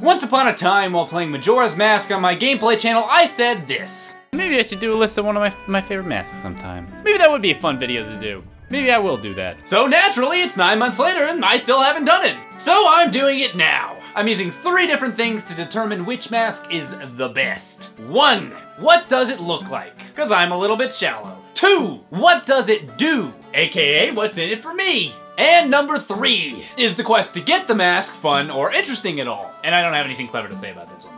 Once upon a time, while playing Majora's Mask on my gameplay channel, I said this. Maybe I should do a list of one of my, my favorite masks sometime. Maybe that would be a fun video to do. Maybe I will do that. So naturally, it's nine months later and I still haven't done it. So I'm doing it now. I'm using three different things to determine which mask is the best. One, what does it look like? Because I'm a little bit shallow. Two, what does it do? AKA, what's in it for me? And number three, is the quest to get the mask fun or interesting at all? And I don't have anything clever to say about this one.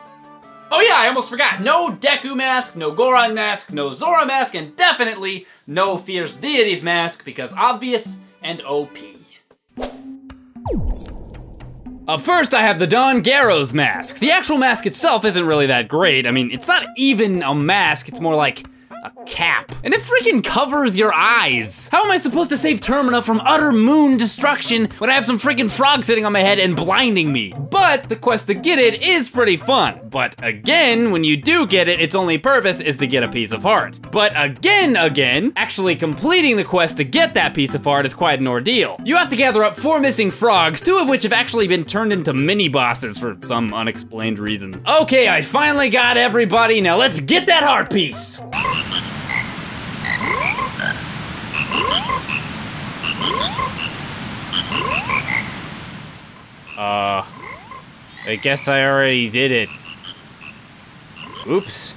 Oh yeah, I almost forgot. No Deku mask, no Goron mask, no Zora mask, and definitely no Fierce Deity's mask because obvious and OP. Up first, I have the Don Gero's mask. The actual mask itself isn't really that great. I mean, it's not even a mask, it's more like a cap. And it freaking covers your eyes. How am I supposed to save Termina from utter moon destruction when I have some freaking frog sitting on my head and blinding me? But the quest to get it is pretty fun. But again, when you do get it, its only purpose is to get a piece of heart. But again, again, actually completing the quest to get that piece of heart is quite an ordeal. You have to gather up four missing frogs, two of which have actually been turned into mini bosses for some unexplained reason. Okay, I finally got everybody, now let's get that heart piece! Uh, I guess I already did it. Oops.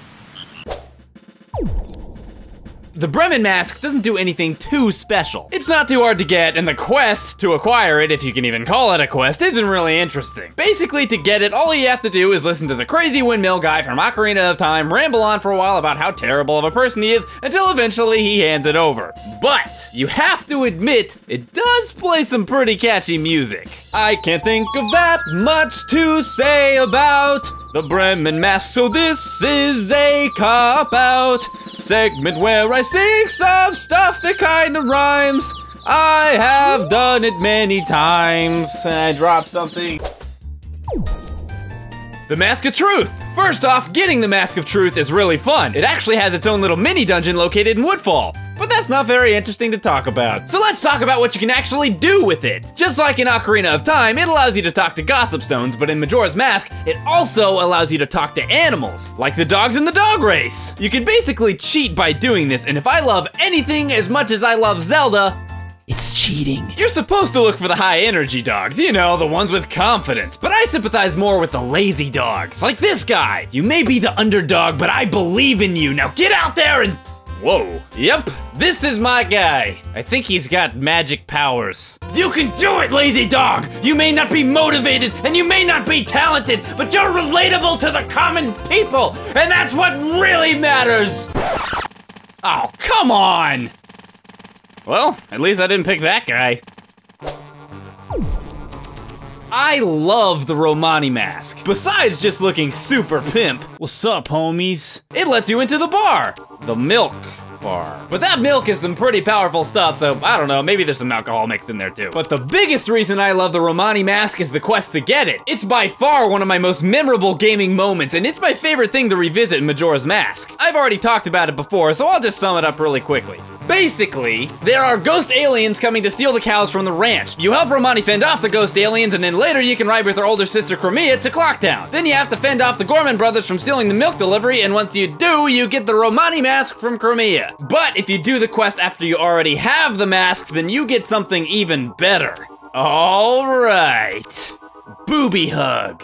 The Bremen mask doesn't do anything too special. It's not too hard to get, and the quest to acquire it, if you can even call it a quest, isn't really interesting. Basically, to get it, all you have to do is listen to the crazy windmill guy from Ocarina of Time ramble on for a while about how terrible of a person he is, until eventually he hands it over. But, you have to admit, it does play some pretty catchy music. I can't think of that much to say about the Bremen mask, so this is a cop-out segment where I sing some stuff that kinda rhymes. I have done it many times. And I dropped something. The Mask of Truth! First off, getting the Mask of Truth is really fun. It actually has its own little mini dungeon located in Woodfall. But that's not very interesting to talk about. So let's talk about what you can actually do with it. Just like in Ocarina of Time, it allows you to talk to Gossip Stones, but in Majora's Mask, it also allows you to talk to animals, like the dogs in the dog race. You can basically cheat by doing this, and if I love anything as much as I love Zelda, it's cheating. You're supposed to look for the high energy dogs, you know, the ones with confidence. But I sympathize more with the lazy dogs, like this guy. You may be the underdog, but I believe in you. Now get out there and Whoa. Yep, this is my guy. I think he's got magic powers. You can do it, lazy dog! You may not be motivated and you may not be talented, but you're relatable to the common people, and that's what really matters! Oh, come on! Well, at least I didn't pick that guy. I love the Romani mask. Besides just looking super pimp. What's up, homies? It lets you into the bar. The milk bar. But that milk is some pretty powerful stuff, so I don't know, maybe there's some alcohol mixed in there too. But the biggest reason I love the Romani mask is the quest to get it. It's by far one of my most memorable gaming moments, and it's my favorite thing to revisit in Majora's Mask. I've already talked about it before, so I'll just sum it up really quickly. Basically, there are ghost aliens coming to steal the cows from the ranch. You help Romani fend off the ghost aliens, and then later you can ride with her older sister Cremia to Clocktown. Then you have to fend off the Gorman brothers from stealing the milk delivery, and once you do, you get the Romani mask from Cremia. But if you do the quest after you already have the mask, then you get something even better. All right. Booby hug.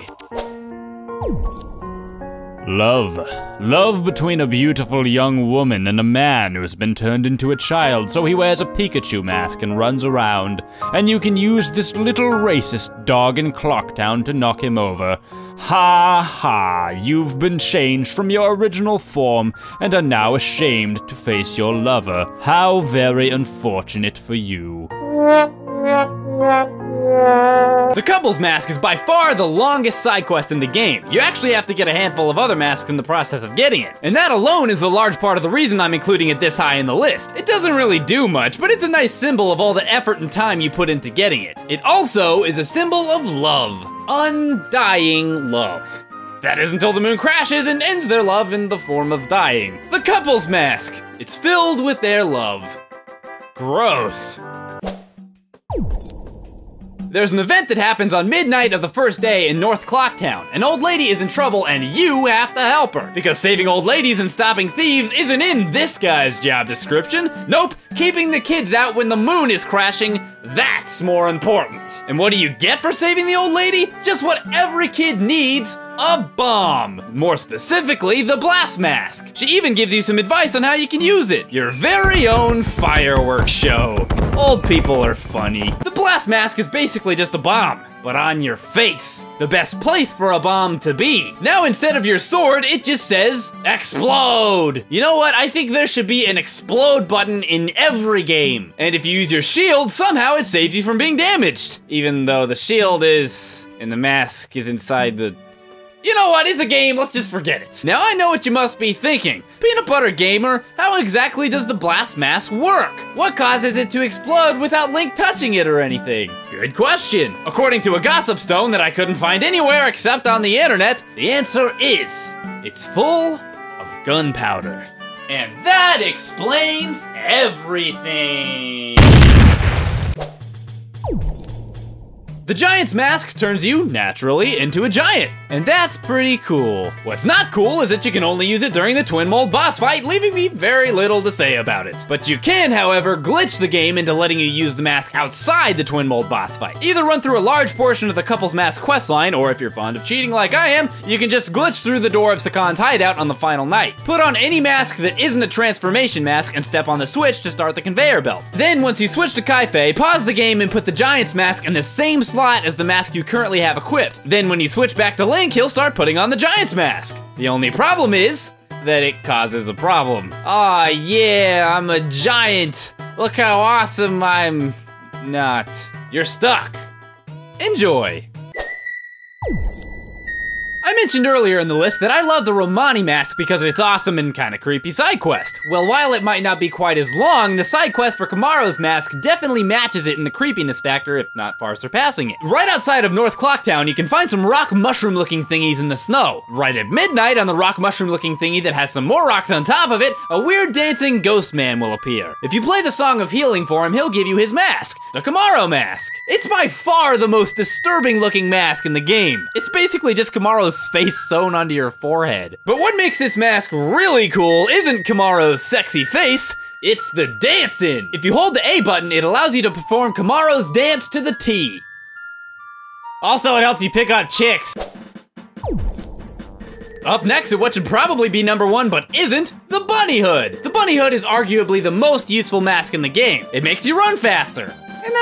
Love. Love between a beautiful young woman and a man who's been turned into a child, so he wears a Pikachu mask and runs around. And you can use this little racist dog in Clocktown to knock him over. Ha ha, you've been changed from your original form and are now ashamed to face your lover. How very unfortunate for you. The couple's mask is by far the longest side quest in the game. You actually have to get a handful of other masks in the process of getting it. And that alone is a large part of the reason I'm including it this high in the list. It doesn't really do much, but it's a nice symbol of all the effort and time you put into getting it. It also is a symbol of love. Undying love. That is until the moon crashes and ends their love in the form of dying. The couple's mask. It's filled with their love. Gross. There's an event that happens on midnight of the first day in North Clocktown. An old lady is in trouble and you have to help her. Because saving old ladies and stopping thieves isn't in this guy's job description. Nope, keeping the kids out when the moon is crashing, that's more important. And what do you get for saving the old lady? Just what every kid needs, a bomb. More specifically, the blast mask. She even gives you some advice on how you can use it. Your very own fireworks show. Old people are funny. The blast mask is basically just a bomb but on your face. The best place for a bomb to be. Now instead of your sword, it just says explode. You know what? I think there should be an explode button in every game. And if you use your shield, somehow it saves you from being damaged. Even though the shield is, and the mask is inside the you know what, it's a game, let's just forget it. Now I know what you must be thinking. Peanut Butter Gamer, how exactly does the blast mask work? What causes it to explode without Link touching it or anything? Good question. According to a gossip stone that I couldn't find anywhere except on the internet, the answer is, it's full of gunpowder. And that explains everything. The Giant's mask turns you, naturally, into a giant, and that's pretty cool. What's not cool is that you can only use it during the Twin Mold boss fight, leaving me very little to say about it. But you can, however, glitch the game into letting you use the mask outside the Twin Mold boss fight. Either run through a large portion of the Couple's Mask questline, or if you're fond of cheating like I am, you can just glitch through the door of Sakon's hideout on the final night. Put on any mask that isn't a transformation mask and step on the switch to start the conveyor belt. Then, once you switch to Kafei, pause the game and put the Giant's mask in the same slot as the mask you currently have equipped. Then when you switch back to Link, he'll start putting on the Giant's mask. The only problem is that it causes a problem. Aw, oh, yeah, I'm a giant. Look how awesome I'm not. You're stuck. Enjoy. I mentioned earlier in the list that I love the Romani mask because of its awesome and kinda creepy side quest. Well, while it might not be quite as long, the side quest for Kamaro's mask definitely matches it in the creepiness factor, if not far surpassing it. Right outside of North Clocktown, you can find some rock mushroom looking thingies in the snow. Right at midnight on the rock mushroom looking thingy that has some more rocks on top of it, a weird dancing ghost man will appear. If you play the Song of Healing for him, he'll give you his mask, the Kamaro mask. It's by far the most disturbing looking mask in the game. It's basically just Kamaro's face sewn onto your forehead. But what makes this mask really cool isn't Kamaro's sexy face, it's the dancing! If you hold the A button, it allows you to perform Kamaro's dance to the T. Also, it helps you pick up chicks. Up next at what should probably be number one but isn't, the Bunny Hood. The Bunny Hood is arguably the most useful mask in the game. It makes you run faster.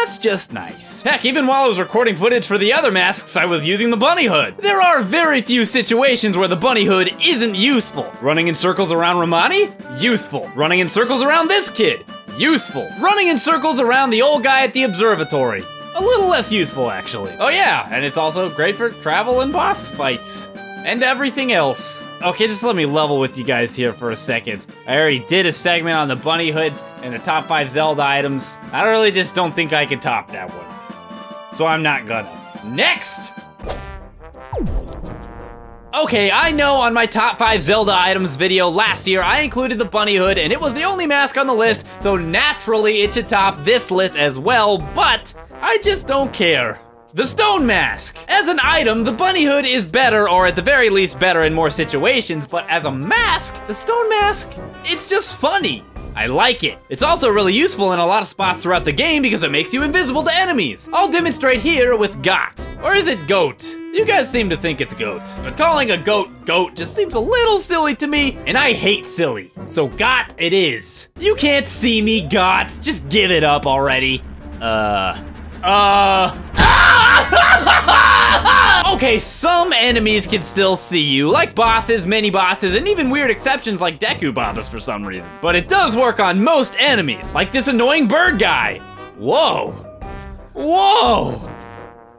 That's just nice. Heck, even while I was recording footage for the other masks, I was using the bunny hood. There are very few situations where the bunny hood isn't useful. Running in circles around Romani? Useful. Running in circles around this kid? Useful. Running in circles around the old guy at the observatory? A little less useful, actually. Oh yeah, and it's also great for travel and boss fights. And everything else. Okay, just let me level with you guys here for a second. I already did a segment on the bunny hood and the top five Zelda items. I really just don't think I can top that one. So I'm not gonna. Next! Okay, I know on my top 5 Zelda items video last year, I included the bunny hood, and it was the only mask on the list, so naturally it should top this list as well, but I just don't care. The Stone Mask. As an item, the bunny hood is better, or at the very least better in more situations, but as a mask, the Stone Mask, it's just funny. I like it. It's also really useful in a lot of spots throughout the game because it makes you invisible to enemies. I'll demonstrate here with Got. Or is it Goat? You guys seem to think it's Goat, but calling a goat Goat just seems a little silly to me, and I hate silly. So Got it is. You can't see me, Got. Just give it up already. Uh, uh... okay, some enemies can still see you, like bosses, mini-bosses, and even weird exceptions like Deku Babas for some reason. But it does work on most enemies, like this annoying bird guy. Whoa. Whoa.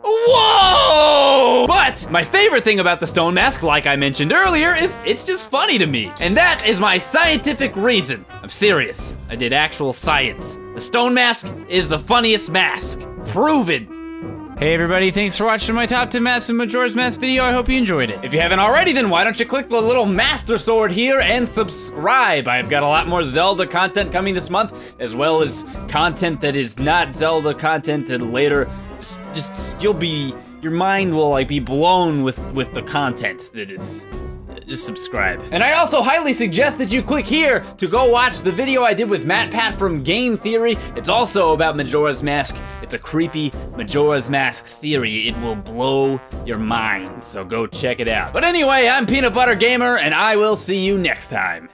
Whoa! But my favorite thing about the stone mask, like I mentioned earlier, is it's just funny to me. And that is my scientific reason. I'm serious. I did actual science. The stone mask is the funniest mask. Proven. Hey everybody, thanks for watching my top 10 masks and Majora's Mask video. I hope you enjoyed it. If you haven't already, then why don't you click the little master sword here and subscribe. I've got a lot more Zelda content coming this month, as well as content that is not Zelda content that later just, just you'll be your mind will like be blown with with the content that is just subscribe. And I also highly suggest that you click here to go watch the video I did with MatPat from Game Theory. It's also about Majora's Mask. It's a creepy Majora's Mask theory. It will blow your mind, so go check it out. But anyway, I'm Peanut Butter Gamer, and I will see you next time.